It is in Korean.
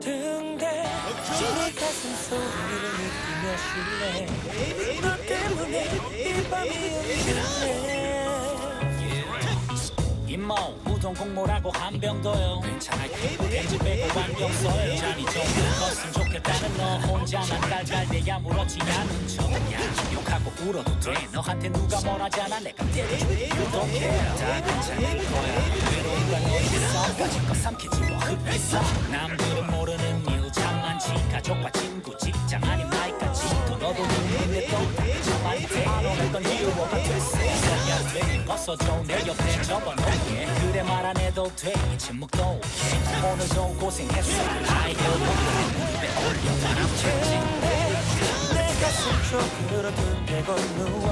같은데 네 가슴 소리를 느끼며 쉴래 너 때문에 이 밤이 움직네 임모 우동 국물하고 한 병 더요. 괜찮아 렌즈 빼고 안경 써요. 잔이 좀 컸으면 좋겠다는 너 혼자만 깔깔대야 무렇지 않은 척야. 욕하고 울어도 돼. 너한테 누가 뭘 하잖아. 내가 때려줄게. Don't care. 다 괜찮을 거야. 외로운 건 어디서? 가진 거 삼키지 뭐. 흡했어 남들은 모 돼 벗어줘 내 옆에 접어놓게 그래 말 안 해도 돼 침묵도 오케이 오늘도 고생했어 아이디어 입에 올려 바람 쳤지 내 가슴 쪽으로 등대고 누워